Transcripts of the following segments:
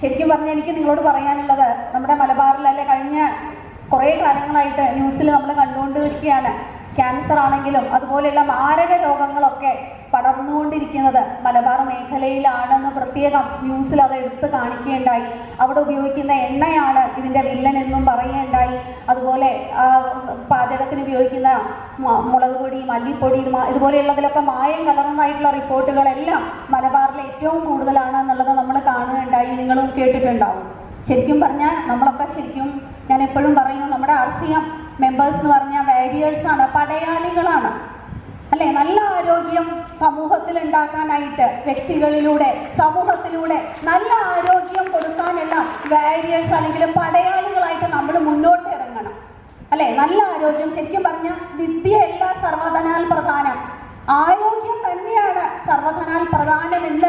ശരിക്കും പറഞ്ഞാൽ എനിക്ക് നിങ്ങളോട് പറയാനുള്ളത് നമ്മുടെ മലബാറിലല്ലേ കഴിഞ്ഞ കുറേ കാലങ്ങളായിട്ട് ന്യൂസിൽ നമ്മൾ കണ്ടുകൊണ്ടിരിക്കുകയാണ്. ക്യാൻസർ ആണെങ്കിലും അതുപോലെയുള്ള മാരക രോഗങ്ങളൊക്കെ പടർന്നുകൊണ്ടിരിക്കുന്നത് മലബാർ മേഖലയിലാണെന്ന് പ്രത്യേകം ന്യൂസിൽ അത് എടുത്ത് കാണിക്കുകയുണ്ടായി. അവിടെ ഉപയോഗിക്കുന്ന എണ്ണയാണ് ഇതിന്റെ വില്ലൻ എന്നും പറയുകയുണ്ടായി. അതുപോലെ പാചകത്തിന് ഉപയോഗിക്കുന്ന മുളക് പൊടി മല്ലിപ്പൊടി ഇത് ഇതുപോലെയുള്ളതിലൊക്കെ മായം കലർന്നതായിട്ടുള്ള റിപ്പോർട്ടുകളെല്ലാം മലബാറിൽ ഏറ്റവും കൂടുതലാണ് എന്നുള്ളത് നിങ്ങളും കേട്ടിട്ടുണ്ടാവും. ശരിക്കും പറഞ്ഞാൽ നമ്മളൊക്കെ ശരിക്കും ഞാൻ എപ്പോഴും പറയും നമ്മുടെ ആർ സി എം മെമ്പേഴ്സ് എന്ന് പറഞ്ഞാൽ വാരിയേഴ്സ് ആണ് പടയാളികളാണ്. അല്ലെ? നല്ല ആരോഗ്യം സമൂഹത്തിൽ ഉണ്ടാക്കാനായിട്ട് വ്യക്തികളിലൂടെ സമൂഹത്തിലൂടെ നല്ല ആരോഗ്യം കൊടുക്കാനുള്ള വാരിയേഴ്സ് അല്ലെങ്കിൽ പടയാളികളായിട്ട് നമ്മൾ മുന്നോട്ട് ഇറങ്ങണം. അല്ലെ? നല്ല ആരോഗ്യം ശരിക്കും പറഞ്ഞാൽ വിദ്യയല്ല സർവധനാൽ പ്രധാനം. ആരോഗ്യം തന്നെയാണ് സർവധനാൽ പ്രധാനമെന്ന് നമ്മളൊരു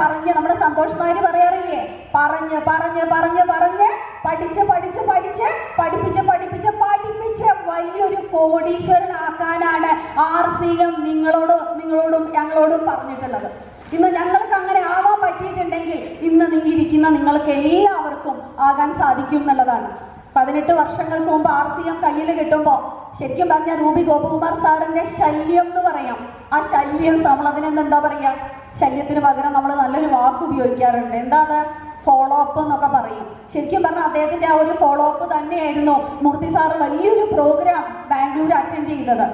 പറഞ്ഞ് നമ്മുടെ സന്തോഷ് പറയാറില്ലേ? പറഞ്ഞ് പറഞ്ഞ് പറഞ്ഞ് പറഞ്ഞ് പഠിച്ച് പഠിച്ച് പഠിച്ച് പഠിപ്പിച്ച് പഠിപ്പിച്ച് പഠിപ്പിച്ച് വലിയൊരു കോടീശ്വരനാക്കാനാണ് ആർ സി എം നിങ്ങളോട് നിങ്ങളോടും ഞങ്ങളോടും പറഞ്ഞിട്ടുള്ളത്. ഇന്ന് ഞങ്ങൾക്ക് അങ്ങനെ ആവാൻ പറ്റിയിട്ടുണ്ടെങ്കിൽ ഇന്ന് നീ ഇരിക്കുന്ന നിങ്ങൾക്ക് എല്ലാവർക്കും ആകാൻ സാധിക്കും എന്നുള്ളതാണ്. പതിനെട്ട് വർഷങ്ങൾക്ക് മുമ്പ് ആർ സി എം കയ്യിൽ കിട്ടുമ്പോൾ ശരിക്കും പറഞ്ഞ രൂപി ഗോപകുമാർ സാറിന്റെ ശല്യം എന്ന് പറയാം. ആ ശല്യം നമ്മൾ അതിനെന്താ പറയാ? ശല്യത്തിന് പകരം നമ്മൾ നല്ലൊരു വാക്ക് ഉപയോഗിക്കാറുണ്ട്. എന്താ അത്? ഫോളോ അപ്പ് എന്നൊക്കെ പറയും. ശരിക്കും പറഞ്ഞാൽ അദ്ദേഹത്തിന്റെ ആ ഒരു ഫോളോ അപ്പ് തന്നെയായിരുന്നു മൂർത്തി സാറ് വലിയൊരു പ്രോഗ്രാം ബാംഗ്ലൂർ അറ്റൻഡ് ചെയ്തത്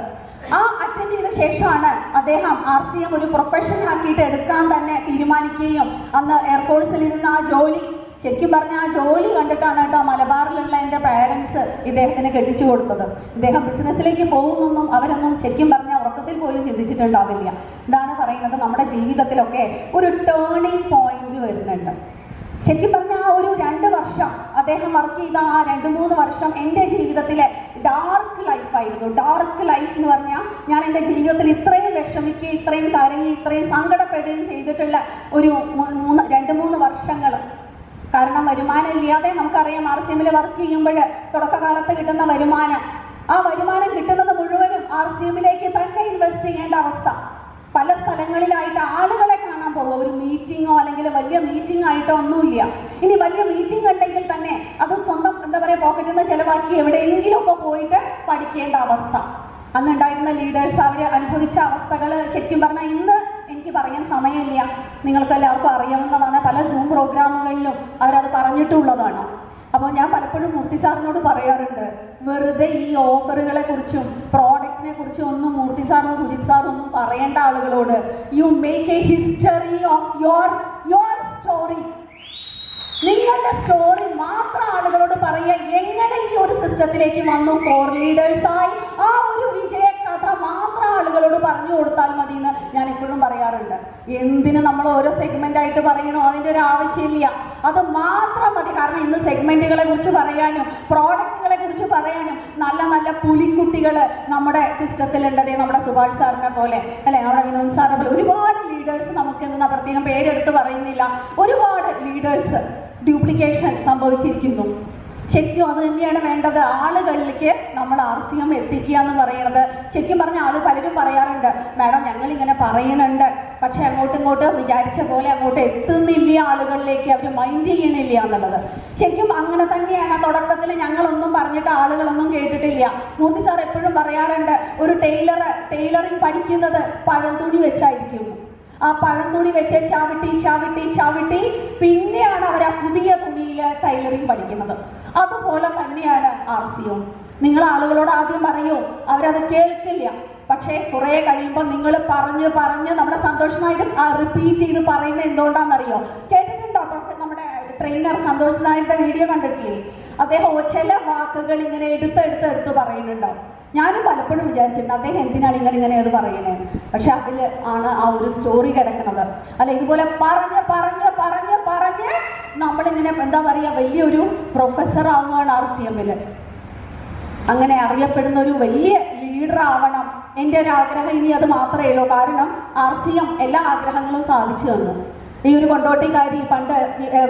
ആ അറ്റൻഡ് ചെയ്ത ശേഷമാണ് അദ്ദേഹം ആർ സി എം ഒരു പ്രൊഫഷൻ ആക്കിയിട്ട് എടുക്കാൻ തന്നെ തീരുമാനിക്കുകയും അന്ന് എയർഫോഴ്സിൽ ഇരുന്ന ആ ജോലി ശരിക്കും പറഞ്ഞ ആ ജോലി കണ്ടിട്ടാണ് കേട്ടോ മലബാറിലുള്ള എന്റെ പാരൻസ് ഇദ്ദേഹത്തിന് കെട്ടിച്ചു കൊടുത്തത്. ഇദ്ദേഹം ബിസിനസ്സിലേക്ക് പോകുന്നൊന്നും അവരൊന്നും ശരിക്കും പറഞ്ഞാൽ ഉറക്കത്തിൽ പോലും ചിന്തിച്ചിട്ടുണ്ടാവില്ല ഇതാണ് പറയുന്നത് നമ്മുടെ ജീവിതത്തിലൊക്കെ ഒരു ടേണിംഗ് പോയിന്റ് വരുന്നുണ്ട്. ശരിക്കും പറഞ്ഞാൽ ആ ഒരു രണ്ട് വർഷം അദ്ദേഹം വർക്ക് ചെയ്ത ആ രണ്ട് മൂന്ന് വർഷം എന്റെ ജീവിതത്തിലെ ഡാർക്ക് ലൈഫായിരുന്നു ഡാർക്ക് ലൈഫ് എന്ന് പറഞ്ഞാൽ ഞാൻ എന്റെ ജീവിതത്തിൽ ഇത്രയും വിഷമിക്കുകയും ഇത്രയും കരങ്ങി ഇത്രയും സങ്കടപ്പെടുകയും ചെയ്തിട്ടുള്ള ഒരു മൂന്ന് രണ്ട് മൂന്ന് വർഷങ്ങൾ കാരണം വരുമാനം ഇല്ലാതെ നമുക്കറിയാം ആർ സി എമ്മിൽ വർക്ക് ചെയ്യുമ്പോൾ തുടക്കകാലത്ത് കിട്ടുന്ന വരുമാനം ആ വരുമാനം കിട്ടുന്നത് മുഴുവനും ആർ സി എമ്മിലേക്ക് തന്നെ ഇൻവെസ്റ്റ് ചെയ്യേണ്ട അവസ്ഥ. പല സ്ഥലങ്ങളിലായിട്ട് ആളുകളെ കാണാൻ പോകും. ഒരു മീറ്റിങ്ങോ അല്ലെങ്കിൽ വലിയ മീറ്റിംഗ് ആയിട്ടോ ഒന്നുമില്ല. ഇനി വലിയ മീറ്റിംഗ് ഉണ്ടെങ്കിൽ തന്നെ അത് സ്വന്തം എന്താ പറയുക പോക്കറ്റിൽ നിന്ന് ചിലവാക്കി എവിടെയെങ്കിലും ഒക്കെ പോയിട്ട് പഠിക്കേണ്ട അവസ്ഥ. അന്നുണ്ടായിരുന്ന ലീഡേഴ്സ് അവർ അനുഭവിച്ച അവസ്ഥകൾ ശരിക്കും പറഞ്ഞാൽ ഇന്ന് എനിക്ക് പറയാൻ സമയമില്ല. നിങ്ങൾക്ക് എല്ലാവർക്കും അറിയാവുന്നതാണ് പല സൂം പ്രോഗ്രാമുകളിലും അവരത് പറഞ്ഞിട്ടുള്ളതാണ്. അപ്പോൾ ഞാൻ പലപ്പോഴും മൂർത്തി സാറിനോട് പറയാറുണ്ട് വെറുതെ ഈ ഓഫറുകളെ കുറിച്ചും പ്രോഡക്റ്റിനെ കുറിച്ചും ഒന്നും മൂർത്തി സാറും സുജിത് സാറും ഒന്നും പറയേണ്ട ആളുകളോട് you make a history of your your story നിങ്ങളുടെ സ്റ്റോറി മാത്രം ആളുകളോട് പറയുക എങ്ങനെ ഈ ഒരു സിസ്റ്റത്തിലേക്ക് വന്നു? കോർ ലീഡേഴ്സായി ആ ഒരു വിജയ കഥ മാത്രം ആളുകളോട് പറഞ്ഞു കൊടുത്താൽ മതി എന്ന് ഞാൻ എപ്പോഴും പറയാറുണ്ട്. എന്തിനു നമ്മൾ ഓരോ സെഗ്മെന്റ് ആയിട്ട് പറയണോ? അതിന്റെ ഒരു ആവശ്യമില്ല. അത് മാത്രം മതി. കാരണം ഇന്ന് സെഗ്മെന്റുകളെ കുറിച്ച് പറയാനും പ്രോഡക്റ്റുകളെ കുറിച്ച് പറയാനും നല്ല നല്ല പുലിക്കുട്ടികൾ നമ്മുടെ സിസ്റ്റത്തിലുണ്ടതേ നമ്മുടെ സുഭാഷ് സാറിനെ പോലെ. അല്ലെ? നമ്മുടെ വിനോദ് സാറിനെ പോലെ. ഒരുപാട് ലീഡേഴ്സ് നമുക്ക് എന്താ പ്രത്യേകം പേരെടുത്ത് പറയുന്നില്ല. ഒരുപാട് ലീഡേഴ്സ് ഡ്യൂപ്ലിക്കേഷൻ സംഭവിച്ചിരിക്കുന്നു. ശരിക്കും അത് തന്നെയാണ് വേണ്ടത്. ആളുകളിലേക്ക് നമ്മൾ ആർ സി എം എത്തിക്കുക എന്ന് പറയുന്നത്. ശരിക്കും പറഞ്ഞ ആൾ പലരും പറയാറുണ്ട് മാഡം ഞങ്ങൾ ഇങ്ങനെ പറയുന്നുണ്ട് പക്ഷെ അങ്ങോട്ടും ഇങ്ങോട്ടും വിചാരിച്ച പോലെ അങ്ങോട്ട് എത്തുന്നില്ല ആളുകളിലേക്ക് അവർ മൈൻഡ് ചെയ്യണില്ല എന്നുള്ളത്. ശരിക്കും അങ്ങനെ തന്നെയാണ്. തുടക്കത്തിൽ ഞങ്ങളൊന്നും പറഞ്ഞിട്ട് ആളുകളൊന്നും കേട്ടിട്ടില്ല. മൂർത്തി സാർ എപ്പോഴും പറയാറുണ്ട് ഒരു ടൈലർ ടൈലറിങ് പഠിക്കുന്നത് പഴന്തുണി വെച്ചായിരിക്കും. ആ പഴന്തുണി വെച്ച് ചവിട്ടി ചവിട്ടി ചവിട്ടി പിന്നെയാണ് അവർ ആ പുതിയ തുണിയിൽ ടൈലറിങ് പഠിക്കുന്നത്. അതുപോലെ തന്നെയാണ് ആർ നിങ്ങൾ ആളുകളോട് ആദ്യം പറയൂ അവരത് കേൾക്കില്ല. പക്ഷേ കുറെ കഴിയുമ്പോൾ നിങ്ങൾ പറഞ്ഞ് പറഞ്ഞ് നമ്മുടെ ആ റിപ്പീറ്റ് ചെയ്ത് പറയുന്നത് എന്തുകൊണ്ടാണെന്നറിയോ? കേട്ടിട്ടുണ്ടോ? നമ്മുടെ ട്രെയിനർ സന്തോഷ് വീഡിയോ കണ്ടിട്ടില്ലേ? അദ്ദേഹം ചില വാക്കുകൾ ഇങ്ങനെ എടുത്ത് എടുത്ത് എടുത്ത് പറയുന്നുണ്ടോ? ഞാനും പലപ്പോഴും വിചാരിച്ചിട്ടുണ്ട് അദ്ദേഹം എന്തിനാണ് ഇങ്ങനെ ഇങ്ങനെ അത് പറയുന്നത് പക്ഷെ അതിൽ ആണ് ആ ഒരു സ്റ്റോറി കിടക്കുന്നത്. അല്ല ഇതുപോലെ പറഞ്ഞ് പറഞ്ഞ് പറഞ്ഞ് പറഞ്ഞ് നമ്മളിങ്ങനെ എന്താ പറയുക വലിയൊരു പ്രൊഫസർ ആവുകയാണ് ആർ സി എമ്മിൽ അങ്ങനെ അറിയപ്പെടുന്ന ഒരു വലിയ ലീഡർ ആവണം. എന്റെ ഒരു ആഗ്രഹം ഇനി അത് മാത്രമേ ഉള്ളൂ. കാരണം ആർ സി എം എല്ലാ ആഗ്രഹങ്ങളും സാധിച്ചു തന്നു. ഈ ഒരു കൊണ്ടോട്ടിക്കാരി പണ്ട്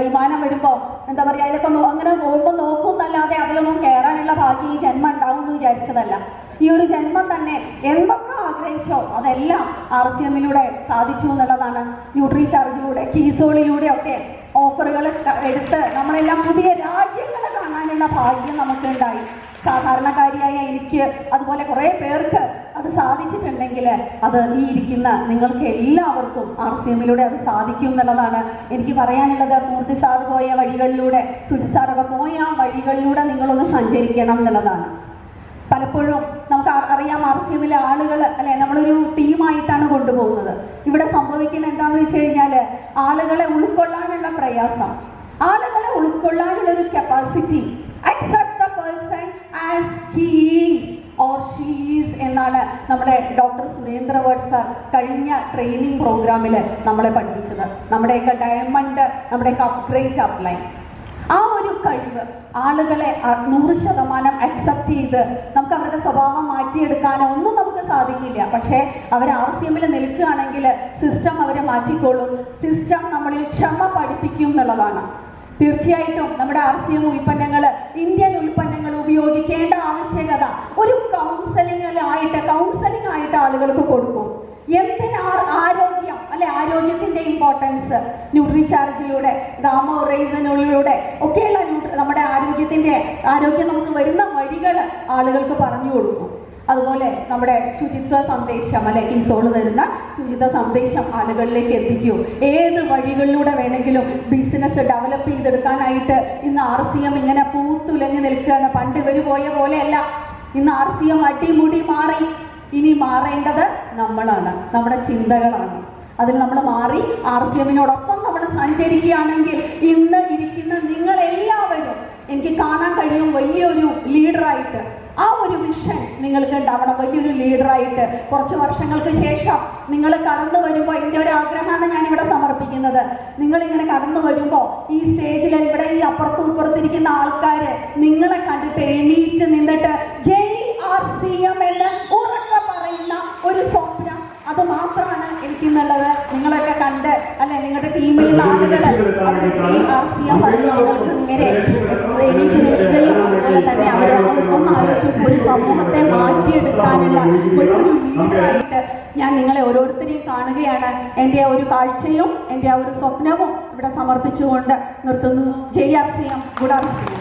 വിമാനം വരുമ്പോൾ എന്താ പറയുക അതിലൊക്കെ അങ്ങനെ പോകുമ്പോൾ നോക്കും എന്നല്ലാതെ അതിലൊന്നും കയറാനുള്ള ഭാഗ്യം ഈ ജന്മം ഉണ്ടാവും എന്ന് വിചാരിച്ചതല്ല. ഈ ഒരു ജന്മം തന്നെ എന്തൊക്കെ ആഗ്രഹിച്ചോ അതെല്ലാം ആർ സി എമ്മിലൂടെ സാധിച്ചു എന്നുള്ളതാണ് ന്യൂട്രി ചാർജിലൂടെ കീസോളിലൂടെ ഒക്കെ ഓഫറുകൾ എടുത്ത് നമ്മളെല്ലാം പുതിയ രാജ്യങ്ങൾ കാണാനുള്ള ഭാഗ്യം നമുക്ക് ഉണ്ടായി സാധാരണക്കാരിയായ എനിക്ക് അതുപോലെ കുറേ പേർക്ക് അത് സാധിച്ചിട്ടുണ്ടെങ്കിൽ അത് ഈ ഇരിക്കുന്ന നിങ്ങൾക്ക് എല്ലാവർക്കും ആർ സി എമ്മിലൂടെ അത് സാധിക്കും എന്നുള്ളതാണ് എനിക്ക് പറയാനുള്ളത്. പൂർത്തി സാർ പോയ വഴികളിലൂടെ സുജിത് സാറൊക്കെ പോയ ആ വഴികളിലൂടെ നിങ്ങളൊന്ന് സഞ്ചരിക്കണം എന്നുള്ളതാണ്. പലപ്പോഴും നമുക്ക് അറിയാം ആർ സി എമ്മിലെ ആളുകൾ അല്ലെ നമ്മളൊരു ടീമായിട്ടാണ് കൊണ്ടുപോകുന്നത്. ഇവിടെ സംഭവിക്കുന്നത് എന്താണെന്ന് വെച്ച് കഴിഞ്ഞാൽ ആളുകളെ ഉൾക്കൊള്ളാനുള്ള പ്രയാസം. ആളുകളെ ഉൾക്കൊള്ളാനുള്ള ഒരു capacity accept person as he is or she is എന്നാണ് നമ്മളെ ഡോക്ടർ സുരേന്ദ്ര വേർഡ് കഴിഞ്ഞ ട്രെയിനിങ് പ്രോഗ്രാമിൽ നമ്മളെ പഠിപ്പിച്ചത്. നമ്മുടെയൊക്കെ ഡയമണ്ട് നമ്മുടെയൊക്കെ അപ്ഗ്രേറ്റ് അപ്ലൈൻ ആ ഒരു കഴിവ് ആളുകളെ നൂറ് ശതമാനം അക്സെപ്റ്റ് ചെയ്ത് നമുക്ക് അവരുടെ സ്വഭാവം മാറ്റിയെടുക്കാനോ ഒന്നും നമുക്ക് സാധിക്കില്ല. പക്ഷേ അവർ ആർ സി എമ്മിൽ നിൽക്കുകയാണെങ്കിൽ സിസ്റ്റം അവരെ മാറ്റിക്കോളും. സിസ്റ്റം നമ്മളിൽ ക്ഷമ പഠിപ്പിക്കും എന്നുള്ളതാണ്. തീർച്ചയായിട്ടും നമ്മുടെ ആർ സി എം ഉൽപ്പന്നങ്ങൾ ഇന്ത്യൻ ഉൽപ്പന്നങ്ങൾ ഉപയോഗിക്കേണ്ട ആവശ്യകത ഒരു കൗൺസലിംഗിലായിട്ട് കൗൺസലിംഗ് ആയിട്ട് ആളുകൾക്ക് കൊടുക്കും. എന്തിനാർ ആരോഗ്യം? അല്ലെ ആരോഗ്യത്തിന്റെ ഇമ്പോർട്ടൻസ് ന്യൂട്രിചാർജിലൂടെ ചാർജിലൂടെ ഗാമോ ഒക്കെയുള്ള നമ്മുടെ ആരോഗ്യത്തിന്റെ ആരോഗ്യം നമുക്ക് വരുന്ന വഴികൾ ആളുകൾക്ക് പറഞ്ഞു കൊടുക്കും. അതുപോലെ നമ്മുടെ ശുചിത്വ സന്ദേശം അല്ലെ ഇൻസോൾ തരുന്ന ശുചിത്വ സന്ദേശം ആളുകളിലേക്ക് എത്തിക്കൂ. ഏത് വഴികളിലൂടെ വേണമെങ്കിലും ബിസിനസ് ഡെവലപ്പ് ചെയ്തെടുക്കാനായിട്ട് ഇന്ന് ആർ സി എം ഇങ്ങനെ പൂത്തുലഞ്ഞു നിൽക്കുകയാണ്. പണ്ട് ഇവർ പോയ പോലെയല്ല. ഇന്ന് ആർ സി എം അടിമുടി മാറി. ഇനി മാറേണ്ടത് നമ്മളാണ് നമ്മുടെ ചിന്തകളാണ്. അതിൽ നമ്മൾ മാറി ആർ സി എമ്മിനോടൊപ്പം നമ്മൾ സഞ്ചരിക്കുകയാണെങ്കിൽ ഇന്ന് ഇരിക്കുന്ന നിങ്ങൾ എല്ലാവരും എനിക്ക് കാണാൻ കഴിയും വലിയൊരു ലീഡറായിട്ട് ആ ഒരു വിഷൻ നിങ്ങൾക്ക് ഉണ്ടാവണം. വലിയൊരു ലീഡറായിട്ട് കുറച്ച് വർഷങ്ങൾക്ക് ശേഷം നിങ്ങൾ കടന്നു വരുമ്പോൾ എന്റെ ഒരു ആഗ്രഹമാണ് ഞാൻ ഇവിടെ സമർപ്പിക്കുന്നത്. നിങ്ങൾ ഇങ്ങനെ കടന്നു വരുമ്പോൾ ഈ സ്റ്റേജിൽ ഇവിടെ ഈ അപ്പുറത്തും ഇപ്പുറത്തിരിക്കുന്ന ആൾക്കാർ നിങ്ങളെ കണ്ടിട്ട് എണീറ്റ് നിന്നിട്ട് ജയ് ആർ സി എം എന്ന് ഉറക്കെ പറയുന്ന ഒരു സ്വപ്നം അത് മാത്രമാണ് എനിക്കുന്നുള്ളത്. നിങ്ങളൊക്കെ കണ്ട് അല്ലെ നിങ്ങളുടെ ടീമിലുള്ള ആളുകൾ അവർ ജയ് ആർ സി എം നിങ്ങൾക്ക് നേരെ എണീറ്റ് നിൽക്കുകയും അതുപോലെ തന്നെ ഒരു സമൂഹത്തെ മാറ്റിയെടുക്കാനുള്ള ഒരു ലീഡറായിട്ട് ഞാൻ നിങ്ങളെ ഓരോരുത്തരെയും കാണുകയാണ്. എന്റെ ആ ഒരു കാഴ്ചയും എന്റെ ആ ഒരു സ്വപ്നവും ഇവിടെ സമർപ്പിച്ചുകൊണ്ട് നിർത്തുന്നു. ജയ്യാർ R C M. Good R C M.